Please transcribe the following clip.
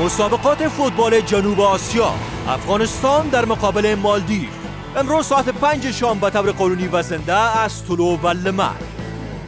مسابقات فوتبال جنوب آسیا افغانستان در مقابل مالدیو. امروز ساعت پنج شام به طور قانونی و زنده از طلوع و لمر.